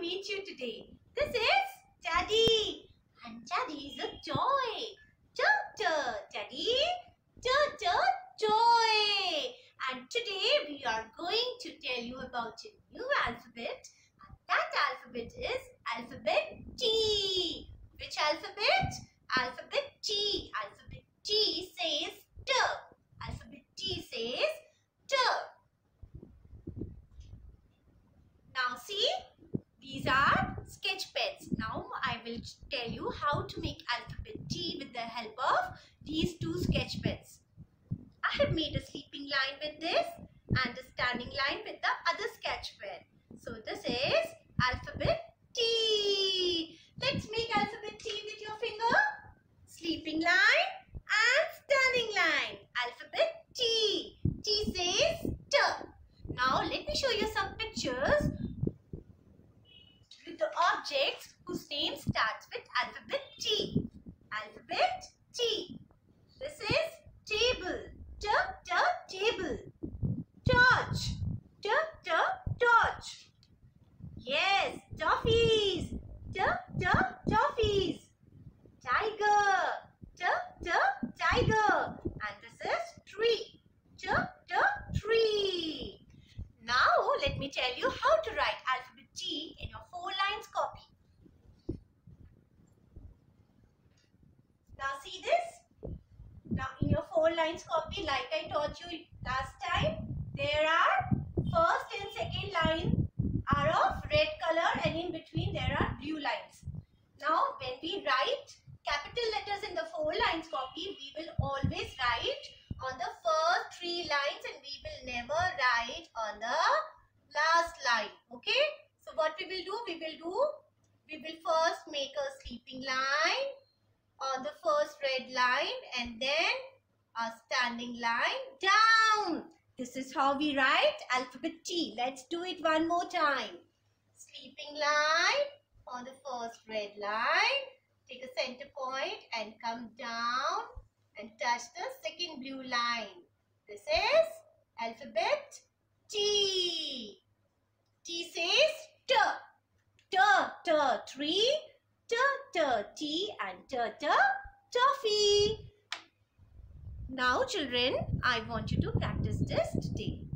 meet you today. This is Daddy. And Daddy is a toy. Doctor, Daddy. Doctor, toy. And today we are going to tell you about a new alphabet. And that alphabet is alphabet T. Which alphabet? Alphabet T. Alphabet T says T. Alphabet T says T. Now see, these are sketch pens. Now I will tell you how to make alphabet T with the help of these two sketch pens. I have made a sleeping line with this and a standing line with the other sketch pen. So this is alphabet T. Let's make alphabet T with your finger. Sleeping line and standing line. Alphabet T. T says T. Now let me show you some pictures objects whose name starts with alphabet T. Alphabet T. This is table. T, T, table. Torch. T, T, torch. Yes, toffees. T, T, toffees. Tiger. T, T, tiger. And this is tree. T, T, tree. Now let me tell you how to write alphabet T in your four lines copy. Now see this? Now in your four lines copy like I taught you last time, there are first and second line are of red color and in between there are blue lines. Now when we write capital letters in the four lines copy, we will always write on the first three lines and we will never write on the last line. Okay? So what we will do? We will do, we will first make a sleeping line on the first red line and then a standing line down. This is how we write alphabet T. Let's do it one more time. Sleeping line on the first red line. Take a center point and come down and touch the second blue line. This is alphabet T. T says T. T, T, tree. T, T, tea and T, T, toffee. Now children, I want you to practice this today.